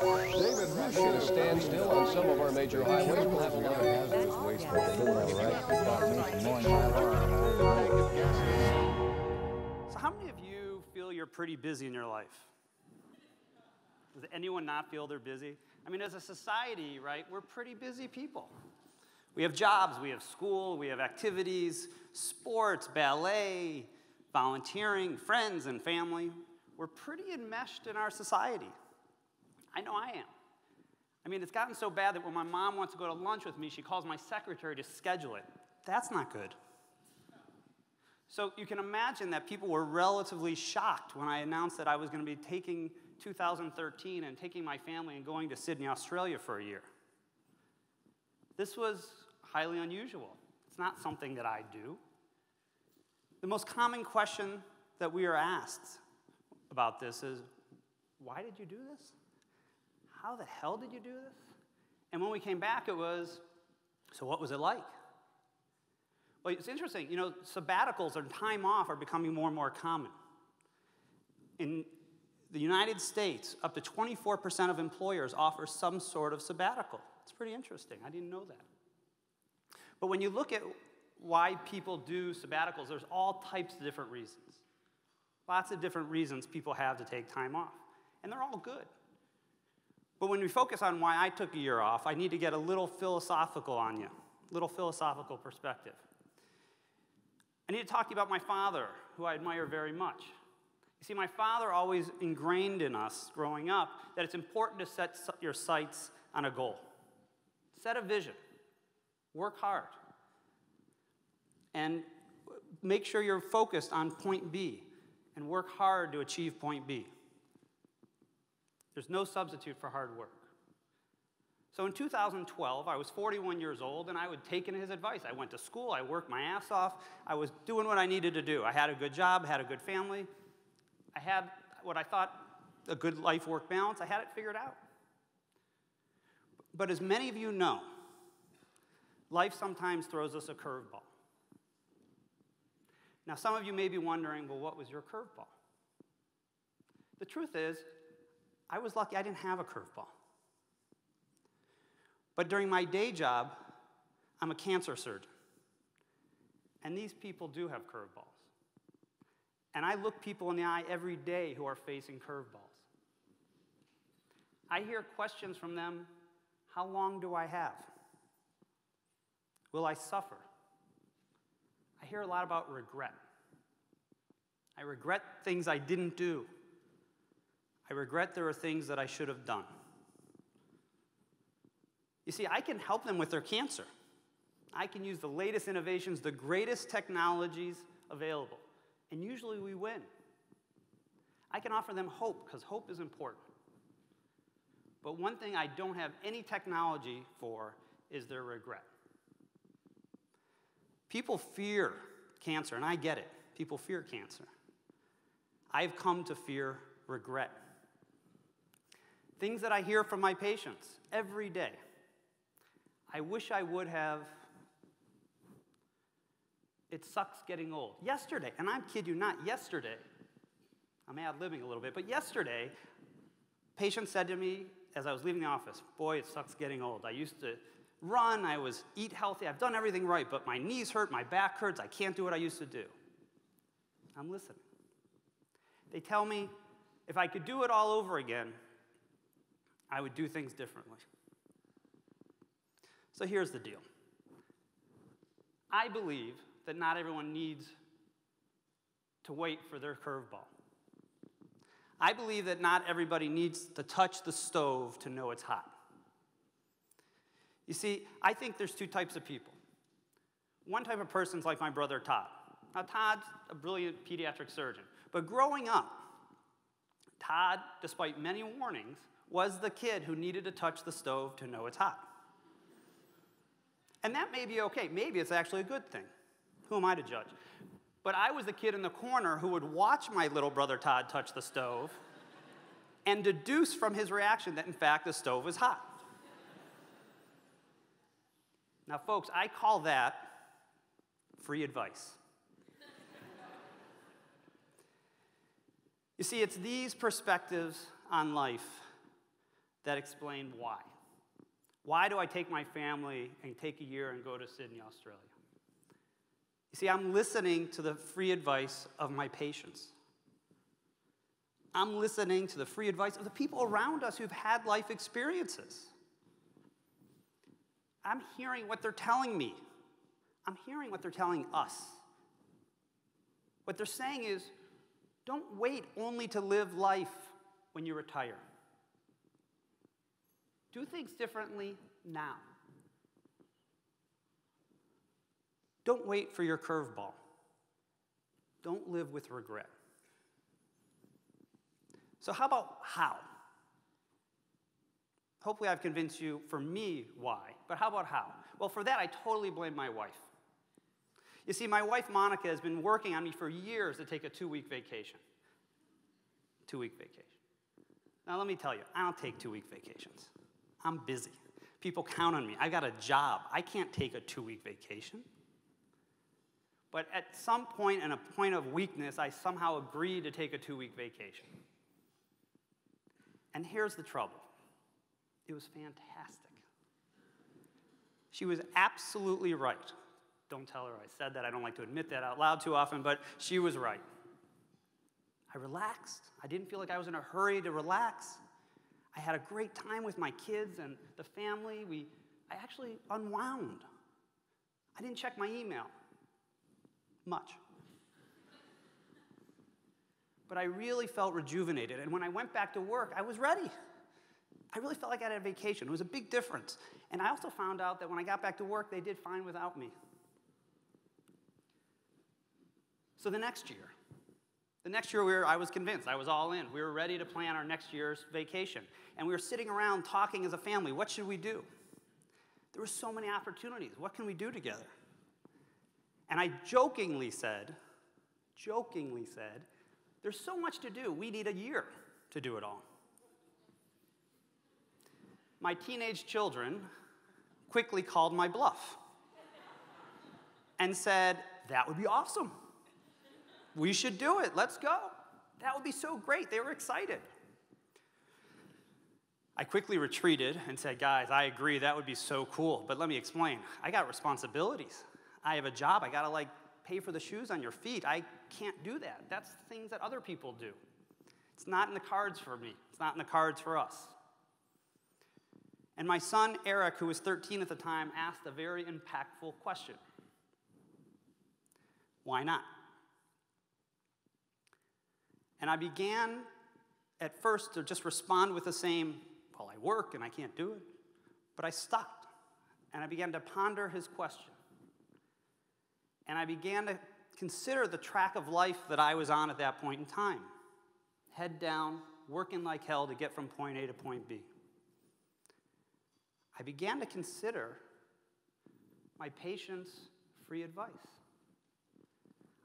David, stand still on some of our major highways. We'll have a lot of hazardous waste. So, how many of you feel you're pretty busy in your life? Does anyone not feel they're busy? I mean, as a society, right, we're pretty busy people. We have jobs, we have school, we have activities, sports, ballet, volunteering, friends, and family. We're pretty enmeshed in our society. I know I am. I mean, it's gotten so bad that when my mom wants to go to lunch with me, she calls my secretary to schedule it. That's not good. So you can imagine that people were relatively shocked when I announced that I was going to be taking 2013 and taking my family and going to Sydney, Australia for a year. This was highly unusual. It's not something that I do. The most common question that we are asked about this is why did you do this? How the hell did you do this? And when we came back, it was so what was it like? Well, it's interesting, you know, sabbaticals or time off are becoming more and more common. In the United States, up to 24% of employers offer some sort of sabbatical. It's pretty interesting. I didn't know that. But when you look at why people do sabbaticals, there's all types of different reasons. Lots of different reasons people have to take time off, and they're all good. But when we focus on why I took a year off, I need to get a little philosophical on you, a little philosophical perspective. I need to talk to you about my father, who I admire very much. You see, my father always ingrained in us growing up that it's important to set your sights on a goal. Set a vision. Work hard. And make sure you're focused on point B and work hard to achieve point B. There's no substitute for hard work. So in 2012, I was 41 years old and I would take in his advice. I went to school, I worked my ass off, I was doing what I needed to do. I had a good job, had a good family, I had what I thought a good life work balance, I had it figured out. But as many of you know, life sometimes throws us a curveball. Now, some of you may be wondering, well, what was your curveball? The truth is, I was lucky I didn't have a curveball. But during my day job, I'm a cancer surgeon. And these people do have curveballs. And I look people in the eye every day who are facing curveballs. I hear questions from them How long do I have? Will I suffer? I hear a lot about regret. I regret things I didn't do. I regret there are things that I should have done. You see, I can help them with their cancer. I can use the latest innovations, the greatest technologies available. And usually we win. I can offer them hope because hope is important. But one thing I don't have any technology for is their regret. People fear cancer, and I get it. People fear cancer. I've come to fear regret. Things that I hear from my patients every day. I wish I would have it sucks getting old. Yesterday, and I kid you not, yesterday, I'm ad libbing a little bit, but yesterday, patient said to me as I was leaving the office, Boy, it sucks getting old. I used to run, I was eat healthy, I've done everything right, but my knees hurt, my back hurts, I can't do what I used to do. I'm listening. They tell me if I could do it all over again, I would do things differently. So here's the deal I believe that not everyone needs to wait for their curveball. I believe that not everybody needs to touch the stove to know it's hot. You see, I think there's two types of people. One type of person's like my brother Todd. Now, Todd's a brilliant pediatric surgeon, but growing up, Todd, despite many warnings, was the kid who needed to touch the stove to know it's hot. And that may be okay. Maybe it's actually a good thing. Who am I to judge? But I was the kid in the corner who would watch my little brother Todd touch the stove and deduce from his reaction that, in fact, the stove is hot. Now, folks, I call that free advice. you see, it's these perspectives on life that explain why. Why do I take my family and take a year and go to Sydney, Australia? You see, I'm listening to the free advice of my patients. I'm listening to the free advice of the people around us who've had life experiences. I'm hearing what they're telling me. I'm hearing what they're telling us. What they're saying is don't wait only to live life when you retire. Do things differently now. Don't wait for your curveball. Don't live with regret. So, how about how? Hopefully, I've convinced you for me why, but how about how? Well, for that, I totally blame my wife. You see, my wife Monica has been working on me for years to take a two week vacation. Two week vacation. Now, let me tell you, I don't take two week vacations. I'm busy. People count on me. I got a job. I can't take a two week vacation. But at some point, in a point of weakness, I somehow agreed to take a two week vacation. And here's the trouble it was fantastic. She was absolutely right. Don't tell her I said that. I don't like to admit that out loud too often, but she was right. I relaxed. I didn't feel like I was in a hurry to relax. I had a great time with my kids and the family. We, I actually unwound. I didn't check my email much. But I really felt rejuvenated. And when I went back to work, I was ready. I really felt like I had a vacation. It was a big difference. And I also found out that when I got back to work, they did fine without me. So the next year, the next year we were, I was convinced, I was all in. We were ready to plan our next year's vacation. And we were sitting around talking as a family what should we do? There were so many opportunities. What can we do together? And I jokingly said, jokingly said, there's so much to do, we need a year to do it all. My teenage children quickly called my bluff and said, That would be awesome. We should do it. Let's go. That would be so great. They were excited. I quickly retreated and said, Guys, I agree, that would be so cool. But let me explain. I got responsibilities. I have a job. I got to like pay for the shoes on your feet. I can't do that. That's things that other people do. It's not in the cards for me, it's not in the cards for us. And my son, Eric, who was 13 at the time, asked a very impactful question Why not? And I began at first to just respond with the same, Well, I work and I can't do it. But I stopped and I began to ponder his question. And I began to consider the track of life that I was on at that point in time head down, working like hell to get from point A to point B. I began to consider my patient's free advice.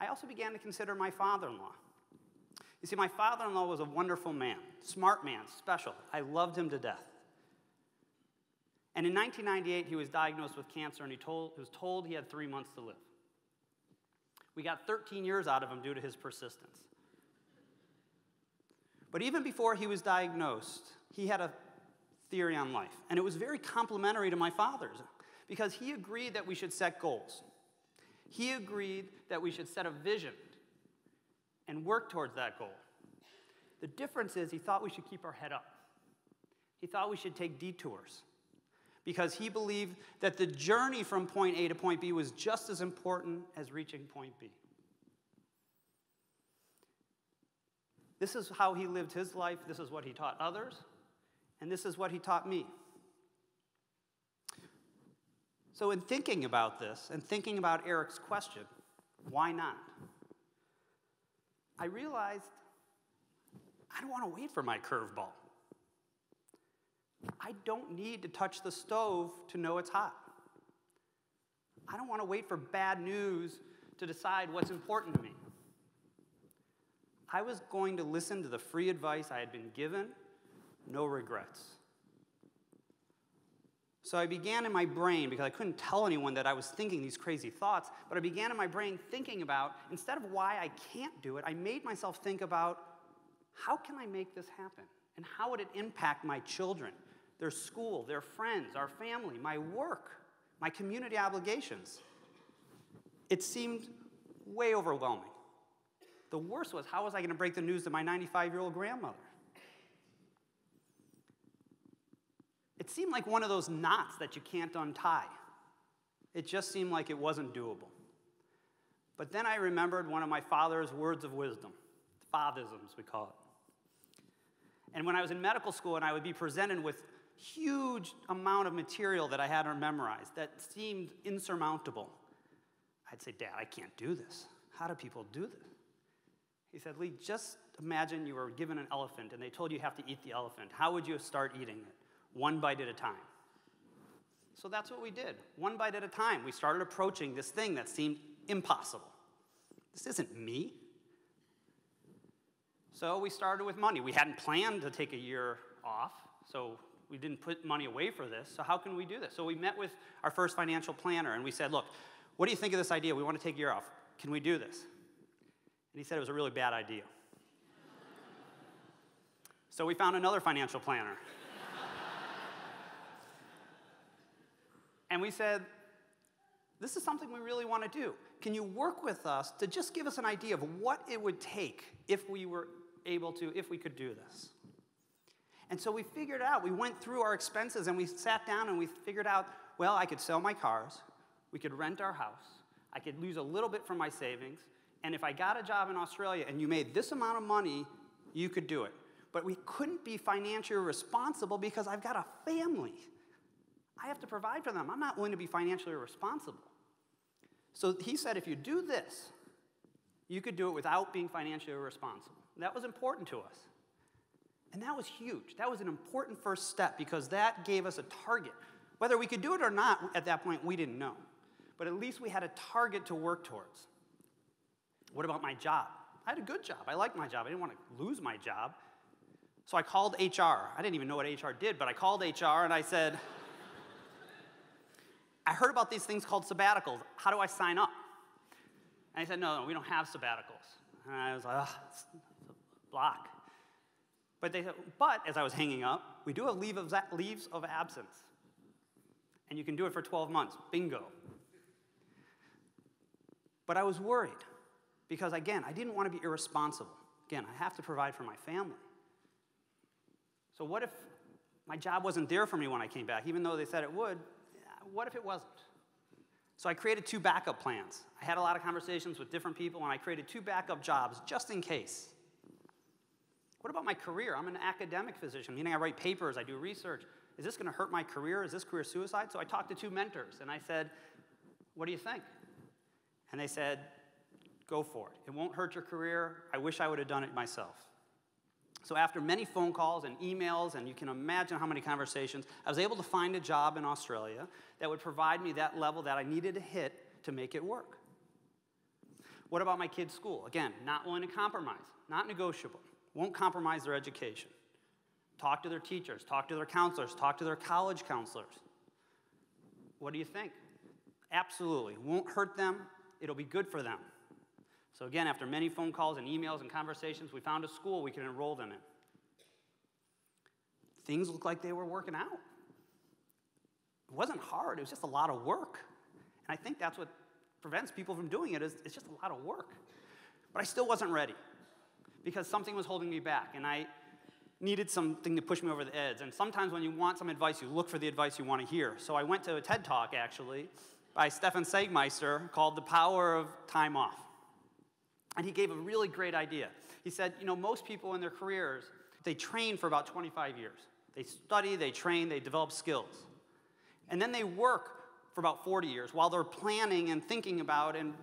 I also began to consider my father in law. You see, my father in law was a wonderful man, smart man, special. I loved him to death. And in 1998, he was diagnosed with cancer and he told, was told he had three months to live. We got 13 years out of him due to his persistence. But even before he was diagnosed, he had a theory on life. And it was very complementary to my father's because he agreed that we should set goals. He agreed that we should set a vision and work towards that goal. The difference is he thought we should keep our head up. He thought we should take detours because he believed that the journey from point A to point B was just as important as reaching point B. This is how he lived his life, this is what he taught others, and this is what he taught me. So, in thinking about this and thinking about Eric's question, why not? I realized I don't want to wait for my curveball. I don't need to touch the stove to know it's hot. I don't want to wait for bad news to decide what's important to me. I was going to listen to the free advice I had been given no regrets. So I began in my brain, because I couldn't tell anyone that I was thinking these crazy thoughts, but I began in my brain thinking about, instead of why I can't do it, I made myself think about how can I make this happen? And how would it impact my children, their school, their friends, our family, my work, my community obligations. It seemed way overwhelming. The worst was how was I going to break the news to my 95 year old grandmother? It seemed like one of those knots that you can't untie. It just seemed like it wasn't doable. But then I remembered one of my father's words of wisdom, fathisms, we call it. And when I was in medical school and I would be presented with huge amount of material that I had to memorize that seemed insurmountable, I'd say, Dad, I can't do this. How do people do this? He said, Lee, just imagine you were given an elephant and they told you you have to eat the elephant. How would you start eating it? One bite at a time. So that's what we did. One bite at a time. We started approaching this thing that seemed impossible. This isn't me. So we started with money. We hadn't planned to take a year off, so we didn't put money away for this. So how can we do this? So we met with our first financial planner and we said, look, what do you think of this idea? We want to take a year off. Can we do this? And he said it was a really bad idea. so we found another financial planner. And we said, this is something we really want to do. Can you work with us to just give us an idea of what it would take if we were able to, if we could do this? And so we figured out, we went through our expenses and we sat down and we figured out, well, I could sell my cars, we could rent our house, I could lose a little bit from my savings, and if I got a job in Australia and you made this amount of money, you could do it. But we couldn't be financially responsible because I've got a family. I have to provide for them. I'm not willing to be financially responsible. So he said, if you do this, you could do it without being financially responsible. That was important to us. And that was huge. That was an important first step because that gave us a target. Whether we could do it or not at that point, we didn't know. But at least we had a target to work towards. What about my job? I had a good job. I liked my job. I didn't want to lose my job. So I called HR. I didn't even know what HR did, but I called HR and I said, I heard about these things called sabbaticals. How do I sign up? And I said, no, no, we don't have sabbaticals. And I was like, oh, it's a block. But they said, but as I was hanging up, we do have leave of, leaves of absence. And you can do it for 12 months. Bingo. But I was worried because, again, I didn't want to be irresponsible. Again, I have to provide for my family. So, what if my job wasn't there for me when I came back, even though they said it would? What if it wasn't? So I created two backup plans. I had a lot of conversations with different people, and I created two backup jobs just in case. What about my career? I'm an academic physician, meaning I write papers, I do research. Is this going to hurt my career? Is this career suicide? So I talked to two mentors, and I said, What do you think? And they said, Go for it. It won't hurt your career. I wish I would have done it myself. So, after many phone calls and emails, and you can imagine how many conversations, I was able to find a job in Australia that would provide me that level that I needed to hit to make it work. What about my kids' school? Again, not willing to compromise, not negotiable, won't compromise their education. Talk to their teachers, talk to their counselors, talk to their college counselors. What do you think? Absolutely. Won't hurt them, it'll be good for them. So, again, after many phone calls and emails and conversations, we found a school we could enroll them in. Things looked like they were working out. It wasn't hard, it was just a lot of work. And I think that's what prevents people from doing it is it's just a lot of work. But I still wasn't ready because something was holding me back and I needed something to push me over the edge. And sometimes when you want some advice, you look for the advice you want to hear. So I went to a TED Talk actually by Stefan Sagmeister called The Power of Time Off. And he gave a really great idea. He said, you know, most people in their careers, they train for about 25 years. They study, they train, they develop skills. And then they work for about 40 years while they're planning and thinking about and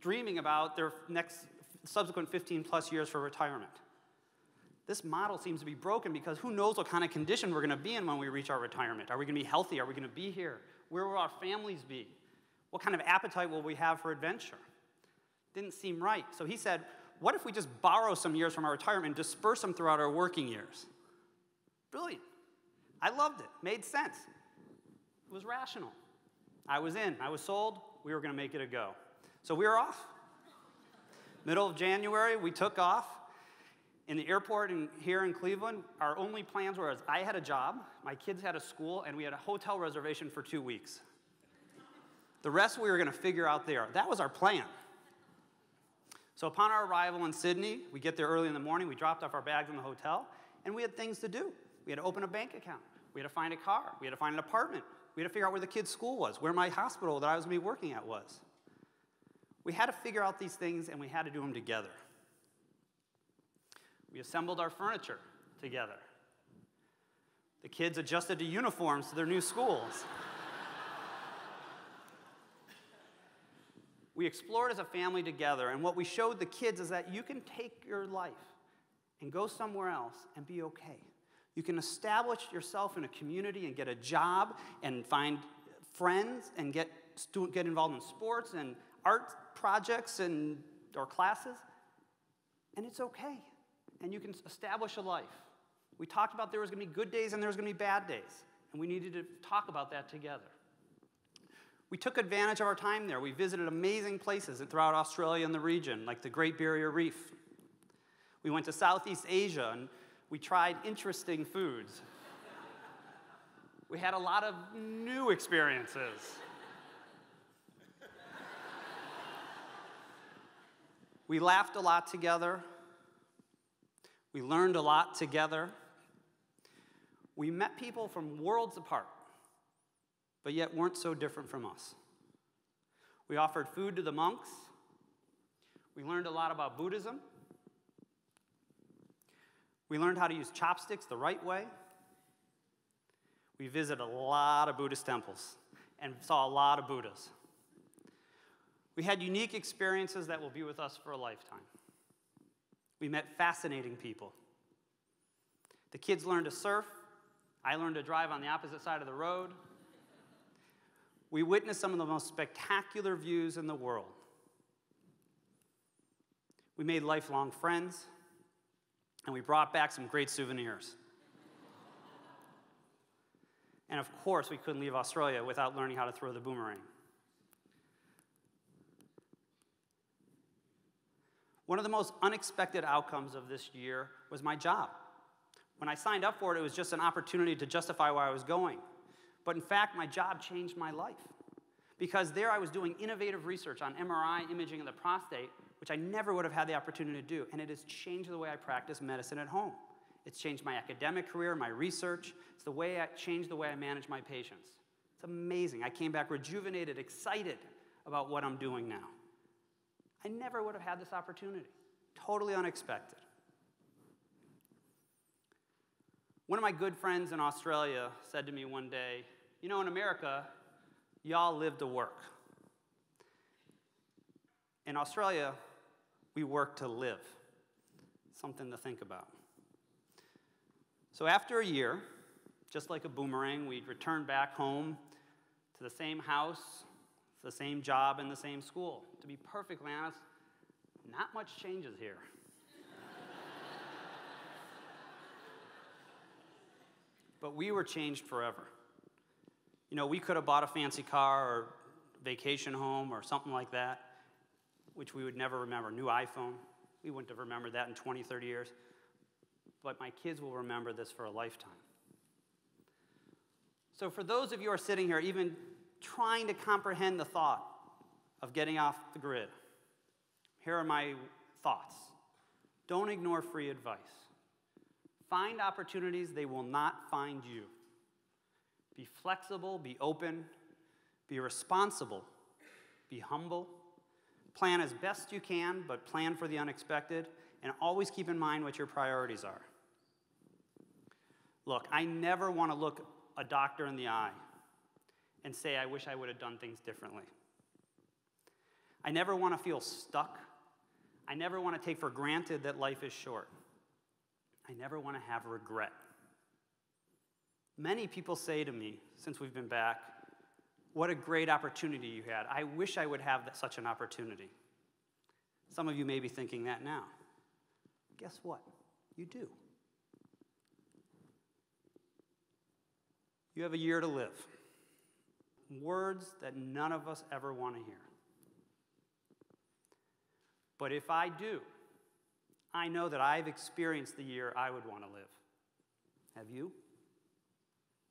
dreaming about their next subsequent 15 plus years for retirement. This model seems to be broken because who knows what kind of condition we're going to be in when we reach our retirement? Are we going to be healthy? Are we going to be here? Where will our families be? What kind of appetite will we have for adventure? Didn't seem right. So he said, What if we just borrow some years from our retirement and disperse them throughout our working years? Brilliant. I loved it. Made sense. It was rational. I was in. I was sold. We were going to make it a go. So we were off. Middle of January, we took off. In the airport in, here in Cleveland, our only plans were as I had a job, my kids had a school, and we had a hotel reservation for two weeks. The rest we were going to figure out there. That was our plan. So upon our arrival in Sydney, we get there early in the morning, we dropped off our bags in the hotel, and we had things to do. We had to open a bank account. We had to find a car. We had to find an apartment. We had to figure out where the kids' school was, where my hospital that I was going to be working at was. We had to figure out these things, and we had to do them together. We assembled our furniture together. The kids adjusted to uniforms to their new schools. We explored as a family together, and what we showed the kids is that you can take your life and go somewhere else and be okay. You can establish yourself in a community and get a job and find friends and get, get involved in sports and art projects and, or classes, and it's okay. And you can establish a life. We talked about there was going to be good days and there was going to be bad days, and we needed to talk about that together. We took advantage of our time there. We visited amazing places throughout Australia and the region, like the Great Barrier Reef. We went to Southeast Asia and we tried interesting foods. we had a lot of new experiences. we laughed a lot together. We learned a lot together. We met people from worlds apart, but yet weren't so different from us. We offered food to the monks. We learned a lot about Buddhism. We learned how to use chopsticks the right way. We visited a lot of Buddhist temples and saw a lot of Buddhas. We had unique experiences that will be with us for a lifetime. We met fascinating people. The kids learned to surf. I learned to drive on the opposite side of the road. We witnessed some of the most spectacular views in the world. We made lifelong friends and we brought back some great souvenirs. and of course, we couldn't leave Australia without learning how to throw the boomerang. One of the most unexpected outcomes of this year was my job. When I signed up for it, it was just an opportunity to justify why I was going. But in fact, my job changed my life. Because there I was doing innovative research on MRI imaging of the prostate which I never would have had the opportunity to do. And it has changed the way I practice medicine at home. It's changed my academic career, my research. It's the way I changed the way I manage my patients. It's amazing. I came back rejuvenated, excited about what I'm doing now. I never would have had this opportunity. Totally unexpected. One of my good friends in Australia said to me one day, You know, in America, y'all live to work. In Australia, we work to live. Something to think about. So after a year, just like a boomerang, we'd return back home to the same house, the same job, and the same school. To be perfectly honest, not much changes here. but we were changed forever. You know, we could have bought a fancy car or vacation home or something like that which we would never remember. New iPhone, we wouldn't have remembered that in 20, 30 years. But my kids will remember this for a lifetime. So, for those of you who are sitting here, even trying to comprehend the thought of getting off the grid, here are my thoughts. Don't ignore free advice. Find opportunities they will not find you. Be flexible, be open, be responsible, be humble, Plan as best you can, but plan for the unexpected, and always keep in mind what your priorities are. Look, I never want to look a doctor in the eye and say, I wish I would have done things differently. I never want to feel stuck. I never want to take for granted that life is short. I never want to have regret. Many people say to me since we've been back, what a great opportunity you had. I wish I would have such an opportunity. Some of you may be thinking that now. Guess what? You do. You have a year to live. Words that none of us ever want to hear. But if I do, I know that I've experienced the year I would want to live. Have you?